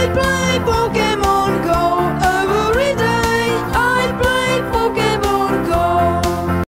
I play won't.